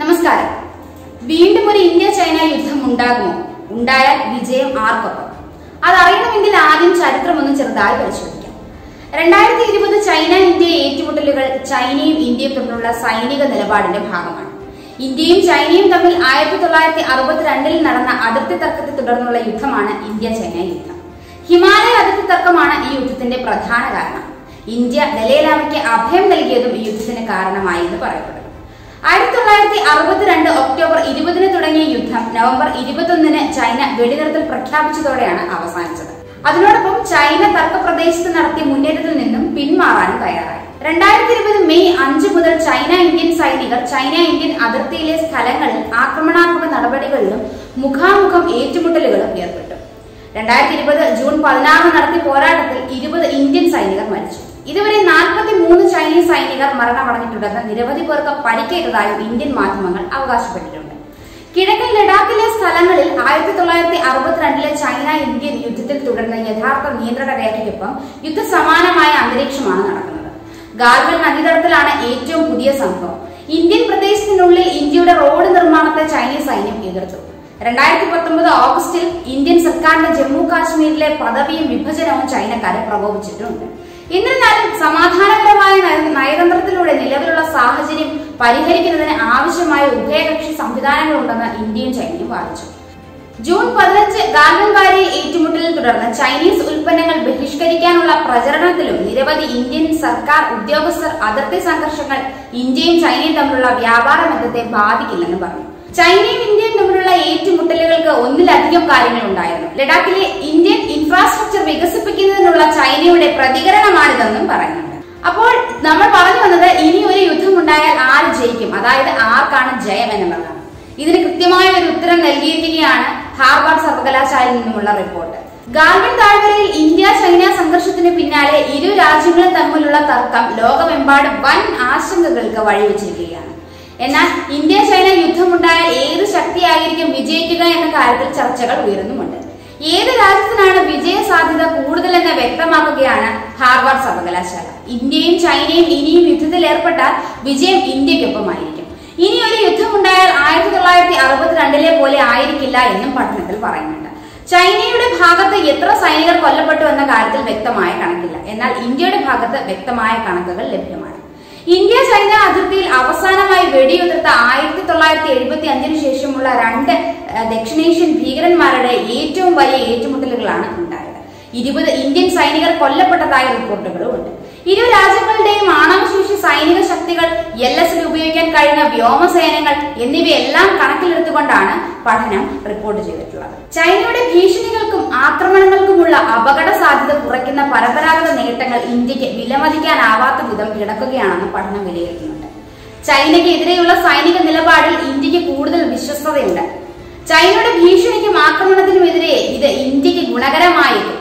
നമസ്കാരം. വീണ്ടും ഒരു ഇന്ത്യ ചൈന യുദ്ധം ഉണ്ടാകുമോ? ഉണ്ടായാൽ വിജയം ആർക്കൊപ്പം? അതറിയണമെങ്കിൽ ആദ്യം ചരിത്രം ഒന്ന് ചെറുതായി പരിശോധിക്കാം. രണ്ടായിരത്തി ഇരുപത് ചൈന ഇന്ത്യ ഏറ്റുമുട്ടലുകൾ ചൈനയും ഇന്ത്യയും തമ്മിലുള്ള സൈനിക നിലപാടിന്റെ ഭാഗമാണ്. ഇന്ത്യയും ചൈനയും തമ്മിൽ ആയിരത്തി തൊള്ളായിരത്തി അറുപത്തിരണ്ടിൽ നടന്ന അതിർത്തി തർക്കത്തെ തുടർന്നുള്ള യുദ്ധമാണ് ഇന്ത്യ ചൈന യുദ്ധം. ഹിമാലയ അതിർത്തി തർക്കമാണ് ഈ യുദ്ധത്തിന്റെ പ്രധാന കാരണം. ഇന്ത്യ ദലൈലാമയ്ക്ക് അഭയം നൽകിയതും ഈ യുദ്ധത്തിന് കാരണമായി എന്ന് പറയപ്പെടുന്നു. ആയിരത്തി തൊള്ളായിരത്തി അറുപത്തിരണ്ട് ഒക്ടോബർ ഇരുപതിന് തുടങ്ങിയ യുദ്ധം നവംബർ ഇരുപത്തൊന്നിന് ചൈന വെടിനിർത്തൽ പ്രഖ്യാപിച്ചതോടെയാണ് അവസാനിച്ചത്. അതിനോടൊപ്പം ചൈന തർക്ക പ്രദേശത്ത് നടത്തിയ മുന്നേറ്റത്തിൽ നിന്നും പിന്മാറാനും തയ്യാറായി. രണ്ടായിരത്തി ഇരുപത് മെയ് അഞ്ച് മുതൽ ചൈന ഇന്ത്യൻ സൈനികർ ചൈന ഇന്ത്യൻ അതിർത്തിയിലെ സ്ഥലങ്ങളിൽ ആക്രമണാത്മക നടപടികളിലും മുഖാമുഖം ഏറ്റുമുട്ടലുകളും ഏർപ്പെട്ടു. രണ്ടായിരത്തി ഇരുപത് ജൂൺ പതിനാറിന് നടത്തിയ പോരാട്ടത്തിൽ ഇരുപത് ഇന്ത്യൻ സൈനികർ മരിച്ചു. ഇതുവരെ നാൽപ്പത്തി മൂന്ന് ചൈനീസ് സൈനികർ മരണമടഞ്ഞിട്ടുണ്ടെന്ന് നിരവധി പേർക്ക് പരിക്കേറ്റതായും ഇന്ത്യൻ മാധ്യമങ്ങൾ അവകാശപ്പെട്ടിട്ടുണ്ട്. കിഴക്കൻ ലഡാക്കിലെ സ്ഥലങ്ങളിൽ ആയിരത്തി തൊള്ളായിരത്തി അറുപത്തിരണ്ടിലെ ചൈന ഇന്ത്യൻ യുദ്ധത്തിൽ തുടർന്ന യഥാർത്ഥ നിയന്ത്രണ രേഖയ്ക്കൊപ്പം യുദ്ധസമാനമായ അന്തരീക്ഷമാണ് നടക്കുന്നത്. ഗാൽവൽ നദീതടത്തിലാണ് ഏറ്റവും പുതിയ സംഭവം. ഇന്ത്യൻ പ്രദേശത്തിനുള്ളിൽ ഇന്ത്യയുടെ റോഡ് നിർമ്മാണത്തെ ചൈനീസ് സൈന്യം എതിർത്തു. രണ്ടായിരത്തി പത്തൊമ്പത് ഓഗസ്റ്റിൽ ഇന്ത്യൻ സർക്കാരിന്റെ ജമ്മു കാശ്മീരിലെ പദവിയും വിഭജനവും ചൈനക്കാരെ പ്രകോപിച്ചിട്ടുണ്ട്. എന്നിരുന്നാലും സമാധാനപരമായ നയ- നയതന്ത്രത്തിലൂടെ നിലവിലുള്ള സാഹചര്യം പരിഹരിക്കുന്നതിന് ആവശ്യമായ ഉഭയകക്ഷി സംവിധാനങ്ങളുണ്ടെന്ന് ഇന്ത്യയും ചൈനയും വാദിച്ചു. ജൂൺ പതിനഞ്ച് ഗാർഗൻവാരി ഏറ്റുമുട്ടലിൽ തുടർന്ന് ചൈനീസ് ഉൽപ്പന്നങ്ങൾ ബഹിഷ്കരിക്കാനുള്ള പ്രചരണത്തിലും നിരവധി ഇന്ത്യൻ സർക്കാർ ഉദ്യോഗസ്ഥർ അതിർത്തി സംഘർഷങ്ങൾ ഇന്ത്യയും ചൈനയും തമ്മിലുള്ള വ്യാപാര ബന്ധത്തെ ബാധിക്കില്ലെന്ന് പറഞ്ഞു. ചൈനയും ഇന്ത്യയും തമ്മിലുള്ള ഏറ്റുമുട്ടലുകൾക്ക് ഒന്നിലധികം കാര്യങ്ങൾ ഉണ്ടായിരുന്നു ലഡാക്കിലെ ഇന്ത്യൻ ഇൻഫ്രാസ്ട്രക്ചർ വികസിപ്പിക്കുന്നതിനുള്ള ചൈനയുടെ പ്രതികരണമാണിതെന്നും പറയുന്നു അപ്പോൾ നമ്മൾ പറഞ്ഞു വന്നത് ഇനി ഒരു യുദ്ധം ഉണ്ടായാൽ ആര് ജയിക്കും? അതായത് ആർക്കാണ് ജയം എന്നുള്ളതാണ്. ഇതിന് കൃത്യമായ ഒരു ഉത്തരം നൽകിയിരിക്കുകയാണ് ഹാർവാർഡ് സർവകലാശാലയിൽ നിന്നുമുള്ള റിപ്പോർട്ട്. ഗാർഗൻ താഴ്വരയിൽ ഇന്ത്യ ചൈന സംഘർഷത്തിന് പിന്നാലെ ഇരു രാജ്യങ്ങളും തമ്മിലുള്ള തർക്കം ലോകമെമ്പാടും വൻ ആശങ്കകൾക്ക് വഴിവെച്ചിരിക്കുകയാണ്. എന്നാൽ ഇന്ത്യ ചൈന യുദ്ധമുണ്ടായാൽ ഏത് ശക്തിയായിരിക്കും വിജയിക്കുക എന്ന കാര്യത്തിൽ ചർച്ചകൾ ഉയരുന്നുമുണ്ട്. ഏത് രാജ്യത്തിനാണ് വിജയ സാധ്യത കൂടുതലെന്ന് വ്യക്തമാക്കുകയാണ് ഹാർവാർഡ് സർവകലാശാല. ഇന്ത്യയും ചൈനയും ഇനിയും യുദ്ധത്തിൽ ഏർപ്പെട്ടാൽ വിജയം ഇന്ത്യക്കൊപ്പമായിരിക്കും ഇനി ഒരു യുദ്ധമുണ്ടായാൽ ആയിരത്തി തൊള്ളായിരത്തി അറുപത്തിരണ്ടിലെ പോലെ ആയിരിക്കില്ല എന്നും പഠനത്തിൽ പറയുന്നുണ്ട്. ചൈനയുടെ ഭാഗത്ത് എത്ര സൈനികർ കൊല്ലപ്പെട്ടു എന്ന കാര്യത്തിൽ വ്യക്തമായ കണക്കില്ല. എന്നാൽ ഇന്ത്യയുടെ ഭാഗത്ത് വ്യക്തമായ കണക്കുകൾ ലഭ്യമാണ്. ഇന്ത്യ ചൈന അതിർത്തിയിൽ അവസാനമായി വെടിയുതിർത്ത ആയിരത്തി തൊള്ളായിരത്തി എഴുപത്തി അഞ്ചിന് ശേഷമുള്ള രണ്ട് ദക്ഷിണേഷ്യൻ ഭീകരന്മാരുടെ ഏറ്റവും വലിയ ഏറ്റുമുട്ടലുകളാണ് ഉണ്ടായത്. ഇരുപത് ഇന്ത്യൻ സൈനികർ കൊല്ലപ്പെട്ടതായ റിപ്പോർട്ടുകളും ഉണ്ട് ഇരു സൈനിക ശക്തികൾ എൽ എസിൽ ഉപയോഗിക്കാൻ കഴിയുന്ന വ്യോമസേനകൾ എന്നിവയെല്ലാം കണക്കിലെടുത്തുകൊണ്ടാണ് പഠനം റിപ്പോർട്ട് ചെയ്തിട്ടുള്ളത്. ചൈനയുടെ ഭീഷണികൾക്കും ആക്രമണങ്ങൾക്കുമുള്ള അപകട സാധ്യത കുറയ്ക്കുന്ന പരമ്പരാഗത നേട്ടങ്ങൾ ഇന്ത്യയ്ക്ക് വിലമതിക്കാനാവാത്ത വിധം കിടക്കുകയാണെന്ന് പഠനം വിലയിരുത്തുന്നുണ്ട്. ചൈനയ്ക്കെതിരെയുള്ള സൈനിക നിലപാടിൽ ഇന്ത്യയ്ക്ക് കൂടുതൽ വിശ്വസ്തതയുണ്ട്. ചൈനയുടെ ഭീഷണിക്കും ആക്രമണത്തിനുമെതിരെ ഇത് ഇന്ത്യയ്ക്ക് ഗുണകരമായേക്കും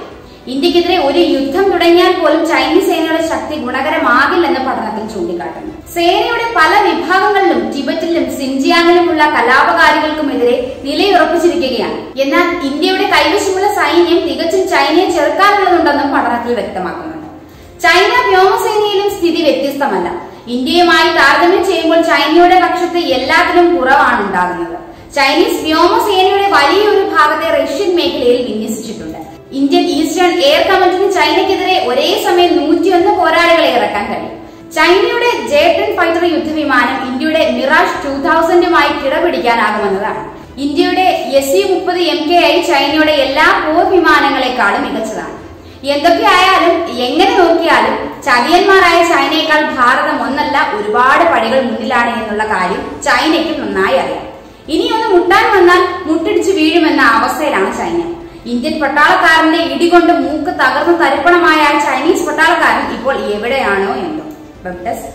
ഇന്ത്യക്കെതിരെ ഒരു യുദ്ധം തുടങ്ങിയാൽ പോലും ചൈനീസ് സേനയുടെ ശക്തി ഗുണകരമാകില്ലെന്ന് പഠനത്തിൽ ചൂണ്ടിക്കാട്ടുന്നു. സേനയുടെ പല വിഭാഗങ്ങളിലും ടിബറ്റിലും സിൻജിയാങ്ങിലുമുള്ള കലാപകാരികൾക്കുമെതിരെ നിലയുറപ്പിച്ചിരിക്കുകയാണ്. എന്നാൽ ഇന്ത്യയുടെ കൈവശമുള്ള സൈന്യം തികച്ചും ചൈനയെ ചെറുക്കാനുള്ളതുണ്ടെന്നും പഠനത്തിൽ വ്യക്തമാക്കുന്നുണ്ട്. ചൈന വ്യോമസേനയിലും സ്ഥിതി വ്യത്യസ്തമല്ല. ഇന്ത്യയുമായി താരതമ്യം ചെയ്യുമ്പോൾ ചൈനയുടെ പക്ഷത്ത് എല്ലാത്തിനും കുറവാണ് ഉണ്ടാകുന്നത്. ചൈനീസ് വ്യോമസേനയുടെ വലിയൊരു ഭാഗത്തെ റഷ്യൻ മേഖലയിൽ വിന്യസിച്ചിട്ടുണ്ട്. ഇന്ത്യൻ ഈസ്റ്റേൺ എയർ കമാൻഡിന് ചൈനയ്ക്കെതിരെ ഒരേ സമയം നൂറ്റിയൊന്ന് പോരാളികളെ ഇറക്കാൻ കഴിയും. ചൈനയുടെ ജെ ടെൻ ഫൈറ്റർ യുദ്ധവിമാനം ഇന്ത്യയുടെ മിറാഷ് ടൂ തൗസൻഡുമായി കിടപിടിക്കാനാകുമെന്നതാണ്. ഇന്ത്യയുടെ എസ് ഇ മുപ്പത് എം കെ ഐ ചൈനയുടെ എല്ലാ പോർ വിമാനങ്ങളെക്കാളും മികച്ചതാണ്. എന്തൊക്കെയായാലും എങ്ങനെ നോക്കിയാലും ചതിയന്മാരായ ചൈനയേക്കാൾ ഭാരതം ഒന്നല്ല ഒരുപാട് പടികൾ മുന്നിലാണ് എന്നുള്ള കാര്യം ചൈനയ്ക്ക് നന്നായി അറിയാം. ഇനിയൊന്ന് മുട്ടാൻ വന്നാൽ മുട്ടിടിച്ച് വീഴുമെന്ന അവസ്ഥയിലാണ് ചൈന. ഇന്ത്യൻ പട്ടാളക്കാരന്റെ ഇടികൊണ്ട് മൂക്ക് തകർന്നു തരിപ്പണമായ ചൈനീസ് പട്ടാളക്കാരൻ ഇപ്പോൾ എവിടെയാണോ എന്നും. Web desk